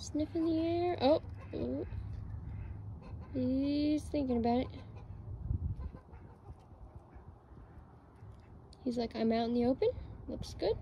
Sniffing the air. Oh, Ooh. He's thinking about it. He's like, I'm out in the open. Looks good.